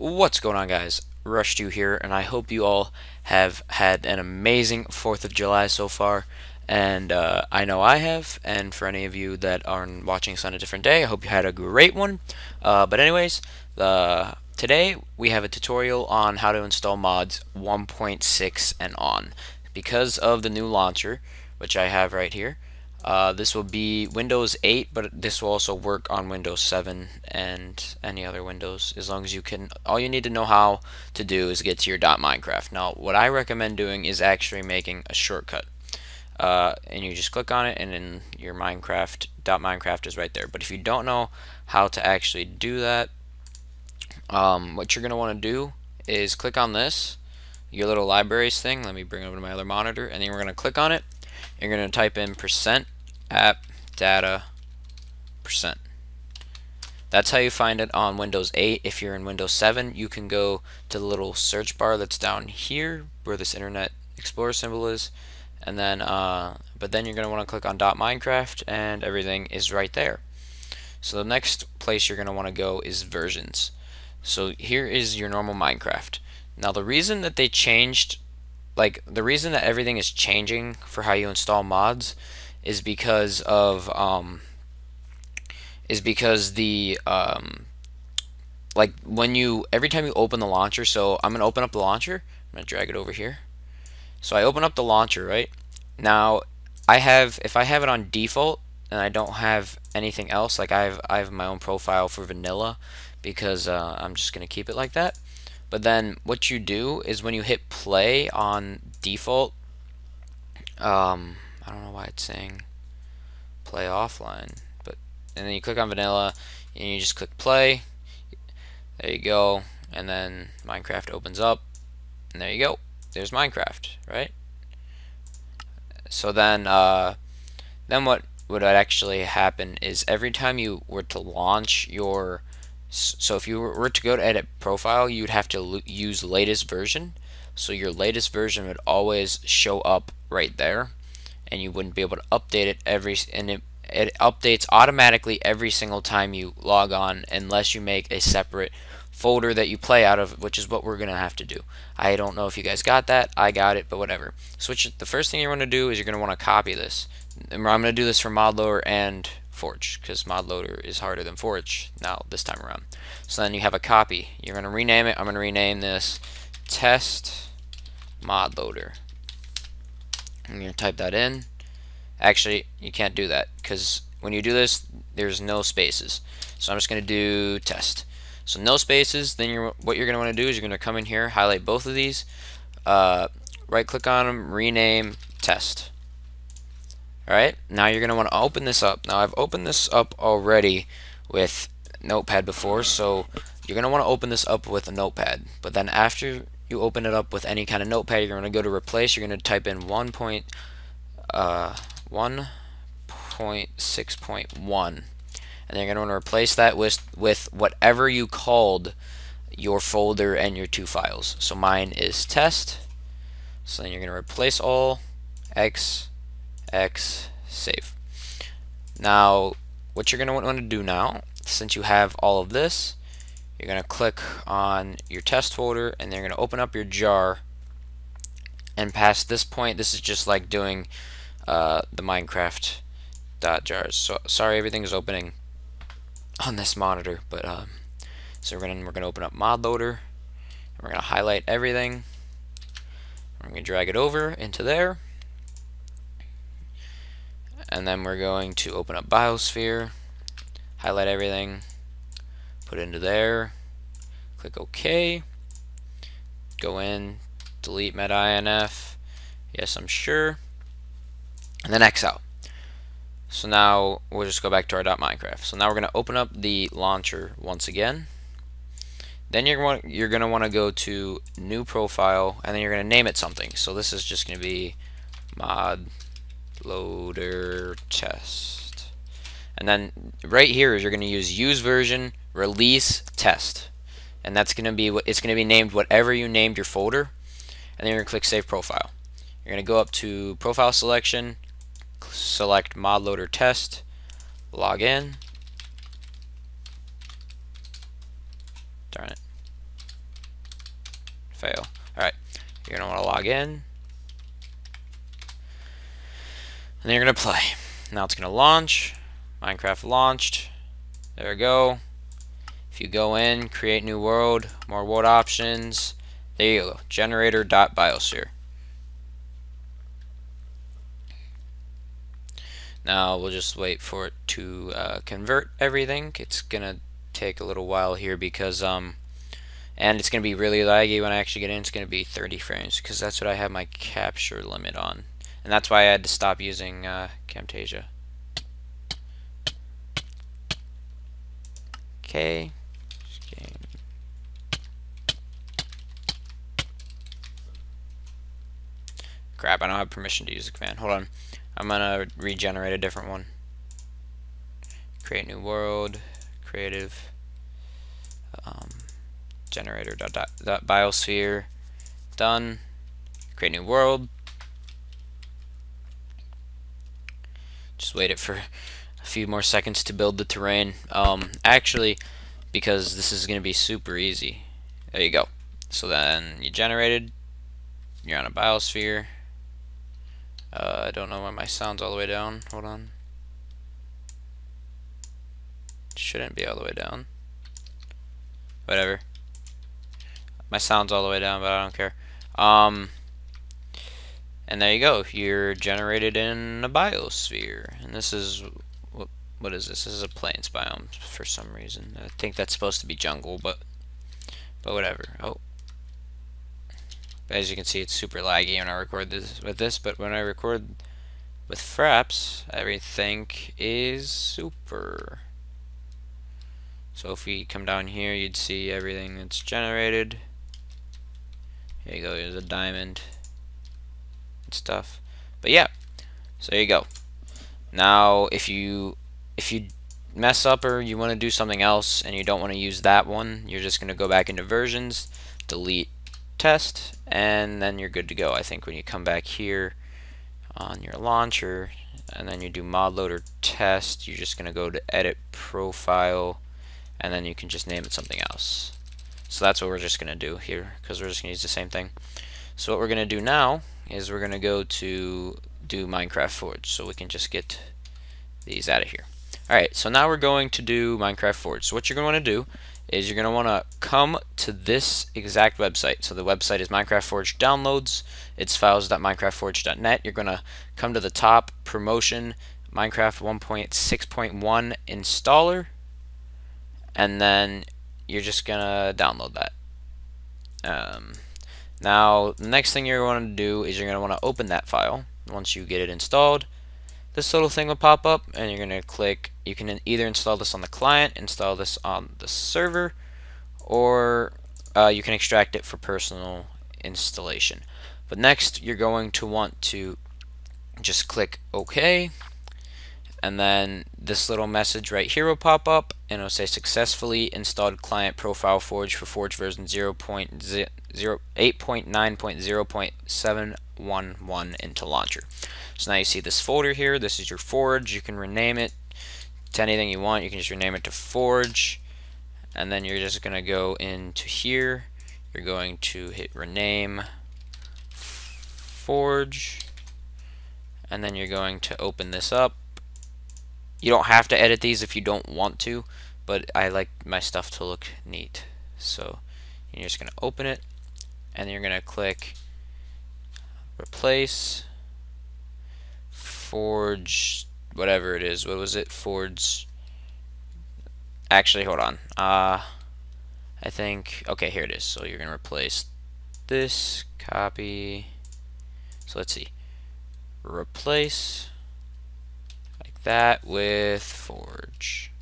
What's going on guys? RushedYou here and I hope you all have had an amazing 4th of July so far. And uh, I know I have and for any of you that are watching this on a different day I hope you had a great one. Uh, but anyways uh, today we have a tutorial on how to install mods 1.6 and on. Because of the new launcher which I have right here uh, this will be Windows 8, but this will also work on Windows 7 and any other Windows as long as you can. All you need to know how to do is get to your .minecraft. Now, what I recommend doing is actually making a shortcut. Uh, and you just click on it and then your Minecraft .minecraft is right there. But if you don't know how to actually do that, um, what you're going to want to do is click on this, your little libraries thing. Let me bring over to my other monitor, and then we're going to click on it you're going to type in percent app data percent. That's how you find it on Windows 8. If you're in Windows 7, you can go to the little search bar that's down here where this Internet Explorer symbol is. And then, uh, but then you're going to want to click on .minecraft and everything is right there. So the next place you're going to want to go is versions. So here is your normal Minecraft. Now the reason that they changed like the reason that everything is changing for how you install mods is because of um, is because the um, like when you every time you open the launcher so I'm gonna open up the launcher I'm gonna drag it over here. So I open up the launcher right? Now I have if I have it on default and I don't have anything else. Like I have I have my own profile for vanilla because uh, I'm just gonna keep it like that. But then what you do is when you hit play on default, um, I don't know why it's saying play offline, but and then you click on vanilla and you just click play. There you go, and then Minecraft opens up, and there you go. There's Minecraft, right? So then, uh, then what would actually happen is every time you were to launch your so if you were to go to edit profile, you'd have to use latest version. So your latest version would always show up right there, and you wouldn't be able to update it every and it, it updates automatically every single time you log on, unless you make a separate folder that you play out of, which is what we're gonna have to do. I don't know if you guys got that. I got it, but whatever. Switch. The first thing you're gonna do is you're gonna want to copy this. I'm gonna do this for ModLoader and Forge because ModLoader is harder than Forge now this time around. So then you have a copy. You're going to rename it. I'm going to rename this test ModLoader. I'm going to type that in. Actually, you can't do that because when you do this, there's no spaces. So I'm just going to do test. So no spaces. Then you're, what you're going to want to do is you're going to come in here, highlight both of these, uh, right click on them, rename test. Alright, now you're going to want to open this up. Now I've opened this up already with Notepad before, so you're going to want to open this up with a Notepad. But then after you open it up with any kind of Notepad, you're going to go to replace, you're going to type in 1. Point, uh, 1.6.1 and then you're going to want to replace that with, with whatever you called your folder and your two files. So mine is test. So then you're going to replace all x X, save. Now, what you're going to want to do now, since you have all of this, you're going to click on your test folder and then you're going to open up your jar. And past this point this is just like doing uh, the Minecraft dot jars. So sorry everything is opening on this monitor but um, so we're gonna we're gonna open up mod loader. We're gonna highlight everything. We're gonna drag it over into there. And then we're going to open up Biosphere, highlight everything, put into there, click OK, go in, delete META-INF, yes I'm sure, and then X out. So now we'll just go back to our .minecraft. So now we're going to open up the launcher once again. Then you're going you're going to want to go to new profile and then you're going to name it something. So this is just going to be mod loader test. And then right here is you're going to use use version release test. And that's going to be what it's going to be named whatever you named your folder. And then you're going to click save profile. You're going to go up to profile selection, select mod loader test, log in. Darn it. fail. Alright, you're going to want to log in. And then you're going to play. Now it's going to launch. Minecraft launched. There we go. If you go in, create new world, more world options, there you go, generator.biosphere. Now we'll just wait for it to uh, convert everything. It's gonna take a little while here because um, and it's gonna be really laggy when I actually get in. It's gonna be 30 frames because that's what I have my capture limit on, and that's why I had to stop using uh, Camtasia. Okay. Crap, I don't have permission to use the command. Hold on. I'm gonna regenerate a different one. Create new world, creative, um, generator dot, dot, dot biosphere, done. Create new world. Just wait it for few more seconds to build the terrain. Um, actually, because this is going to be super easy. There you go. So then you generated, you're on a biosphere, uh, I don't know why my sound's all the way down. Hold on. Shouldn't be all the way down. Whatever. My sound's all the way down, but I don't care. Um, and there you go. You're generated in a biosphere. And this is... What, is this? This is a plains biome for some reason. I think that's supposed to be jungle, but... But whatever. Oh, as you can see, it's super laggy when I record this with this, but when I record with Fraps, everything is super. So if we come down here, you'd see everything that's generated. Here you go, here's a diamond and stuff. But yeah, so there you go. Now, if you if you mess up or you want to do something else and you don't want to use that one, you're just going to go back into versions, delete test, and then you're good to go. I think when you come back here on your launcher, and then you do mod loader test, you're just going to go to edit profile, and then you can just name it something else. So that's what we're just going to do here, because we're just going to use the same thing. So what we're going to do now is we're going to go to do Minecraft Forge, so we can just get these out of here. Alright, so now we're going to do Minecraft Forge. So what you're going to want to do is you're going to want to come to this exact website. So the website is Minecraft Forge Downloads. It's files.minecraftforge.net. You're going to come to the top, Promotion, Minecraft 1.6.1 Installer, and then you're just going to download that. Um, now, the next thing you're going to do is you're going to want to open that file once you get it installed this little thing will pop up and you're going to click you can either install this on the client install this on the server or uh, you can extract it for personal installation but next you're going to want to just click OK and then this little message right here will pop up and it'll say successfully installed client profile forge for forge version 0.8.9.0.711 into launcher so now you see this folder here. This is your Forge. You can rename it to anything you want. You can just rename it to Forge. And then you're just going to go into here. You're going to hit rename Forge. And then you're going to open this up. You don't have to edit these if you don't want to, but I like my stuff to look neat. So you're just going to open it, and then you're going to click replace Forge, whatever it is. What was it? Forge. Actually, hold on. Uh, I think, okay, here it is. So you're going to replace this, copy. So let's see. Replace like that with Forge.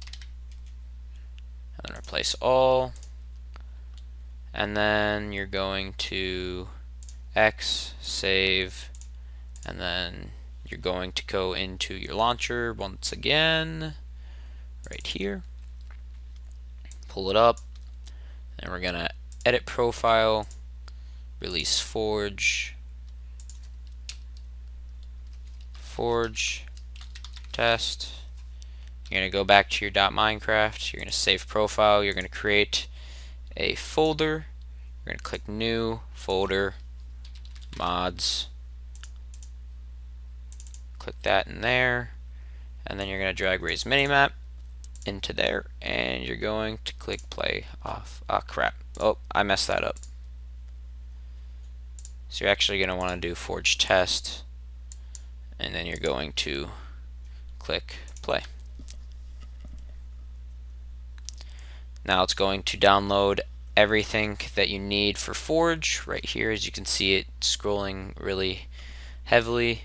And then replace all. And then you're going to X, save, and then you're going to go into your launcher once again, right here, pull it up, and we're going to edit profile, release forge, forge, test. You're going to go back to your .minecraft, you're going to save profile, you're going to create a folder, you're going to click New, Folder, Mods. Click that in there. And then you're going to drag Rei's Minimap into there. And you're going to click Play off. Ah, oh, crap. Oh, I messed that up. So you're actually going to want to do Forge Test. And then you're going to click Play. Now it's going to download everything that you need for Forge right here as you can see it scrolling really heavily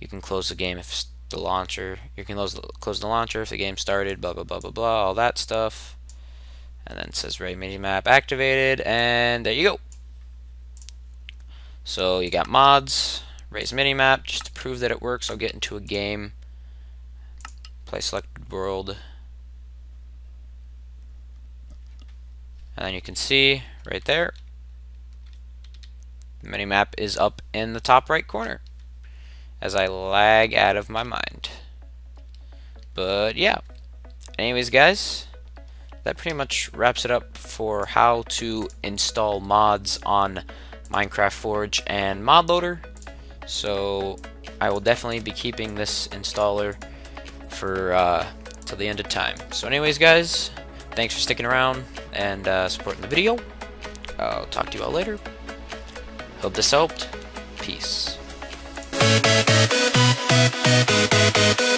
you can close the game if the launcher you can close the, close the launcher if the game started blah blah blah blah blah all that stuff. And then it says Ray Map activated and there you go. So you got mods Rei's minimap just to prove that it works. I'll get into a game. Play selected world. And then you can see right there the minimap is up in the top right corner as I lag out of my mind but yeah anyways guys that pretty much wraps it up for how to install mods on Minecraft Forge and ModLoader so I will definitely be keeping this installer for uh, till the end of time so anyways guys thanks for sticking around and uh, supporting the video. I'll talk to you all later. Hope this helped. Peace. Thank you.